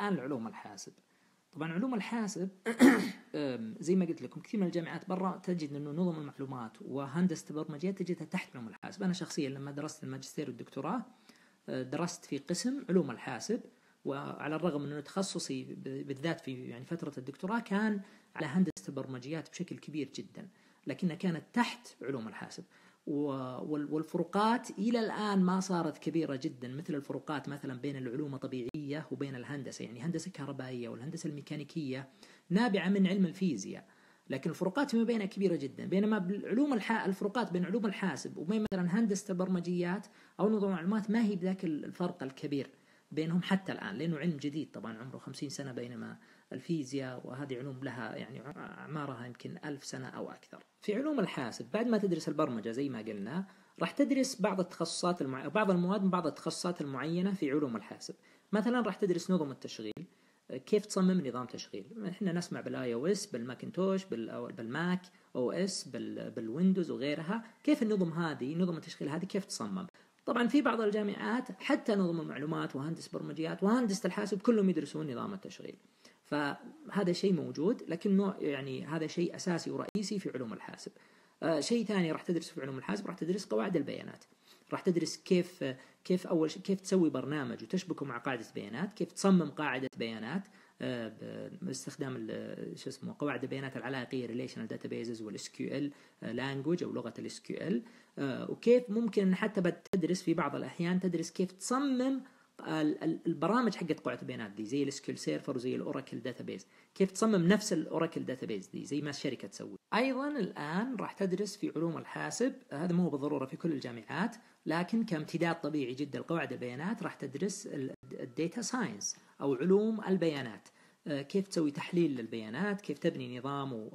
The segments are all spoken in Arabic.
الآن علوم الحاسب. طبعا علوم الحاسب زي ما قلت لكم كثير من الجامعات برا تجد إنه نظم المعلومات وهندسة البرمجيات تجدها تحت علوم الحاسب. أنا شخصيا لما درست الماجستير والدكتوراه آه، درست في قسم علوم الحاسب وعلى الرغم إنه تخصصي بالذات في يعني فترة الدكتوراه كان على هندسة البرمجيات بشكل كبير جدا لكنها كانت تحت علوم الحاسب. والفروقات إلى الآن ما صارت كبيرة جدا مثل الفروقات مثلا بين العلوم الطبيعية وبين الهندسة. يعني الهندسه الكهربائيه والهندسة الميكانيكية نابعة من علم الفيزياء لكن الفروقات فيما بينها كبيرة جدا. بينما بالعلوم الح... الفروقات بين علوم الحاسب وبين مثلا هندسة البرمجيات أو نظم المعلومات ما هي بذاك الفرق الكبير بينهم حتى الآن لأنه علم جديد طبعا عمره 50 سنة بينما الفيزياء وهذه علوم لها يعني أعمارها يمكن ألف سنة أو أكثر. في علوم الحاسب بعد ما تدرس البرمجة زي ما قلنا راح تدرس بعض التخصصات المع... بعض المواد من بعض التخصصات المعينة في علوم الحاسب. مثلا راح تدرس نظم التشغيل. كيف تصمم نظام تشغيل؟ إحنا نسمع بال iOS بالماكنتوش بال macOS بالويندوز وغيرها. كيف النظم هذه نظم التشغيل هذه كيف تصمم؟ طبعا في بعض الجامعات حتى نظم المعلومات وهندسه برمجيات وهندسة الحاسب كلهم يدرسون نظام التشغيل. فهذا شيء موجود لكنه يعني هذا شيء أساسي ورئيسي في علوم الحاسب. آه شيء ثاني راح تدرس في علوم الحاسب راح تدرس قواعد البيانات. راح تدرس كيف كيف أول شيء كيف تسوي برنامج وتشبكه مع قاعدة بيانات، كيف تصمم قاعدة بيانات آه باستخدام شو اسمه قواعد البيانات العلاقية relational databases وال SQL language أو لغة ال SQL وكيف ممكن حتى تدرس في بعض الأحيان تدرس كيف تصمم البرامج حقت قاعدة البيانات دي زي ال SQL Server وزي ال Oracle database كيف تصمم نفس ال Oracle database دي؟ زي ما الشركة تسوي. أيضا الآن راح تدرس في علوم الحاسب. هذا مو بالضرورة في كل الجامعات لكن كامتداد طبيعي جدا. لقواعد البيانات راح تدرس ال data science أو علوم البيانات. كيف تسوي تحليل للبيانات؟ كيف تبني نظام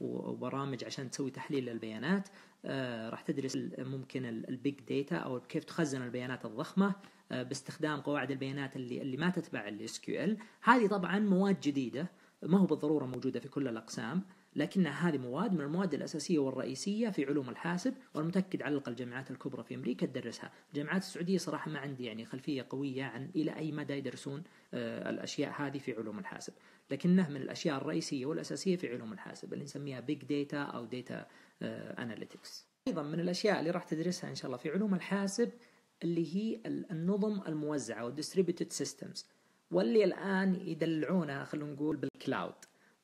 وبرامج عشان تسوي تحليل للبيانات؟ آه، راح تدرس ممكن ال big data أو كيف تخزن البيانات الضخمة آه، باستخدام قواعد البيانات اللي اللي ما تتبع ال SQL هذه طبعا مواد جديدة ما هو بالضرورة موجودة في كل الأقسام. لكنها هذه مواد من المواد الأساسية والرئيسية في علوم الحاسب والمتأكد على الأقل الجامعات الكبرى في أمريكا تدرسها، الجامعات السعودية صراحة ما عندي يعني خلفية قوية عن إلى أي مدى يدرسون آه، الأشياء هذه في علوم الحاسب، لكنها من الأشياء الرئيسية والأساسية في علوم الحاسب اللي نسميها big data أو data analytics. أيضا من الأشياء اللي راح تدرسها إن شاء الله في علوم الحاسب اللي هي النظم الموزعة وال distributed systems واللي الآن يدلعونها خلينا نقول بال cloud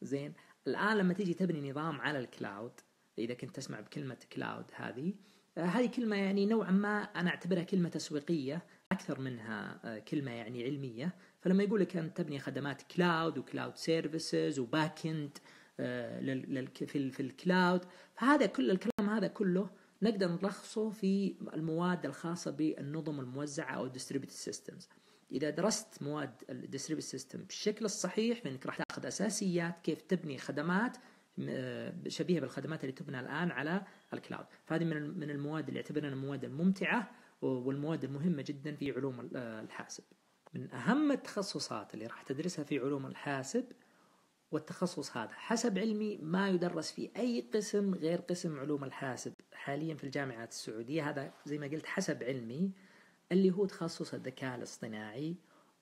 زين؟ الآن لما تيجي تبني نظام على ال cloud إذا كنت تسمع بكلمة cloud هذه آه، هذه كلمة يعني نوعا ما أنا أعتبرها كلمة تسويقية أكثر منها آه، كلمة يعني علمية. فلما يقول لك انت تبني خدمات cloud و cloud services و back end في في ال cloud فهذا كل الكلام هذا كله نقدر نلخصه في المواد الخاصة بالنظم الموزعة أو distributed systems. إذا درست مواد ال distributed system بالشكل الصحيح فإنك راح تاخذ أساسيات كيف تبني خدمات شبيهة بالخدمات اللي تبنى الآن على ال cloud. فهذه من من المواد اللي اعتبرها المواد الممتعة والمواد المهمة جدا في علوم الحاسب. من أهم التخصصات اللي راح تدرسها في علوم الحاسب والتخصص هذا حسب علمي ما يدرس في أي قسم غير قسم علوم الحاسب. حاليا في الجامعات السعودية هذا زي ما قلت حسب علمي اللي هو تخصص الذكاء الاصطناعي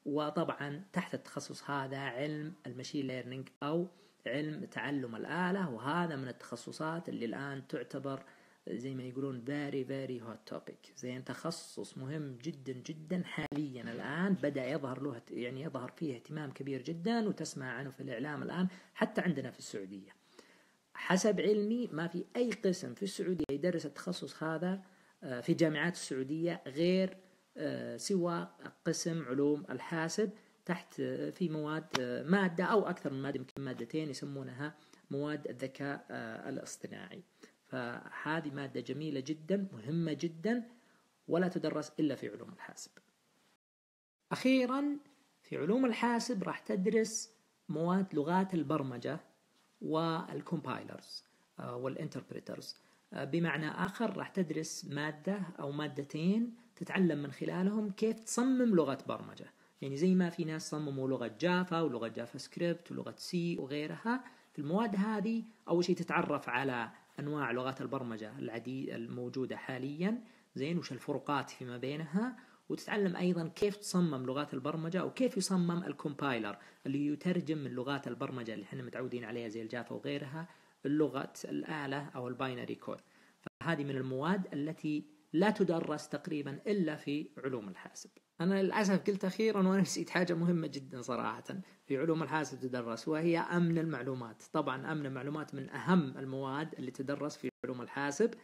وطبعا تحت التخصص هذا علم ال machine learning أو علم تعلم الآلة وهذا من التخصصات اللي الآن تعتبر زي ما يقولون very very hot topic. زين تخصص مهم جدا جدا حاليا الآن. بدأ يظهر له يعني يظهر فيه اهتمام كبير جدا وتسمع عنه في الإعلام الآن حتى عندنا في السعودية. حسب علمي ما في أي قسم في السعودية يدرس التخصص هذا آه، في جامعات السعودية غير سوى قسم علوم الحاسب تحت آه، في مواد مادة أو أكثر من مادة يمكن مادتين يسمونها مواد الذكاء الاصطناعي. فهذه مادة جميلة جدا مهمة جدا ولا تدرس إلا في علوم الحاسب. أخيرا في علوم الحاسب راح تدرس مواد لغات البرمجة وال compilers آه، وال interpreters آه، بمعنى آخر راح تدرس مادة أو مادتين تتعلم من خلالهم كيف تصمم لغة برمجة. يعني زي ما في ناس صمموا لغة Java ولغة JavaScript ولغة C وغيرها. في المواد هذه أول شيء تتعرف على أنواع لغات البرمجة العديد الموجودة حاليا. زين وش الفروقات فيما بينها. وتتعلم أيضا كيف تصمم لغات البرمجة وكيف يصمم ال compiler اللي يترجم من لغات البرمجة اللي إحنا متعودين عليها زي ال Java وغيرها للغة الآلة أو ال binary code. فهذه من المواد التي لا تدرس تقريبا إلا في علوم الحاسب. أنا للأسف قلت أخيرا وأنا نسيت حاجة مهمة جدا صراحة في علوم الحاسب تدرس وهي أمن المعلومات. طبعا أمن المعلومات من أهم المواد اللي تدرس في علوم الحاسب.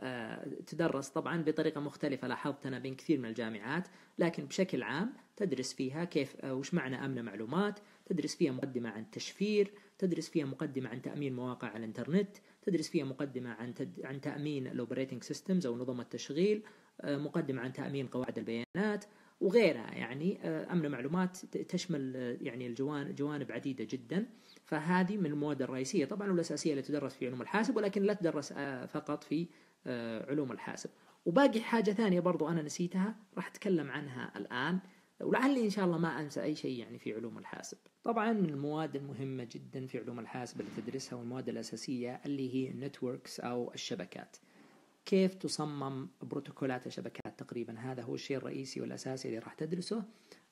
آه، تدرس طبعا بطريقة مختلفة لاحظت أنا بين كثير من الجامعات لكن بشكل عام تدرس فيها كيف آه، وش معنى أمن معلومات تدرس فيها مقدمة عن التشفير تدرس فيها مقدمة عن تأمين مواقع الإنترنت. تدرس فيها مقدمة عن تد... عن تأمين ال operating systems أو نظم التشغيل آه، مقدمة عن تأمين قواعد البيانات وغيرها يعني أمن معلومات تشمل يعني الجوانب جوانب عديدة جدا. فهذه من المواد الرئيسية طبعا والأساسية اللي تدرس في علوم الحاسب ولكن لا تدرس فقط في آه، علوم الحاسب. وباقي حاجة ثانية برضو أنا نسيتها راح أتكلم عنها الآن. ولعلي إن شاء الله ما أنسى أي شيء يعني في علوم الحاسب. طبعا من المواد المهمة جدا في علوم الحاسب اللي تدرسها والمواد الأساسية اللي هي ال networks أو الشبكات. كيف تصمم بروتوكولات الشبكات تقريبا؟ هذا هو الشيء الرئيسي والأساسي اللي راح تدرسه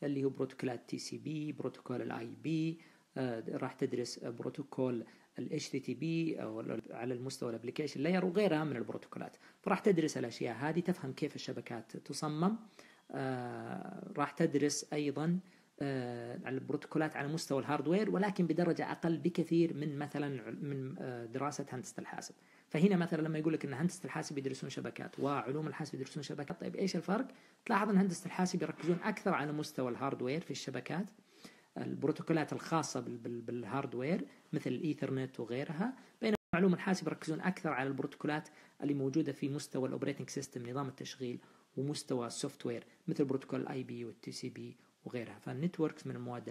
اللي هو بروتوكولات TCP بروتوكول ال IP آه، راح تدرس بروتوكول ال HTTP أو على المستوى ال application layer وغيرها من البروتوكولات. فراح تدرس الأشياء هذه تفهم كيف الشبكات تصمم. راح تدرس أيضا آه البروتوكولات على مستوى ال hardware ولكن بدرجة أقل بكثير من مثلا من آه دراسة هندسة الحاسب. فهنا مثلا لما يقول لك إن هندسة الحاسب يدرسون شبكات وعلوم الحاسب يدرسون شبكات طيب إيش الفرق؟ تلاحظ إن هندسة الحاسب يركزون أكثر على مستوى ال hardware في الشبكات. البروتوكولات الخاصة بال hardware مثل الإيثرنت وغيرها بينما علوم الحاسب يركزون أكثر على البروتوكولات اللي موجودة في مستوى ال operating system نظام التشغيل ومستوى ال software مثل بروتوكول ال IP وال TCP وغيرها. فال networks من المواد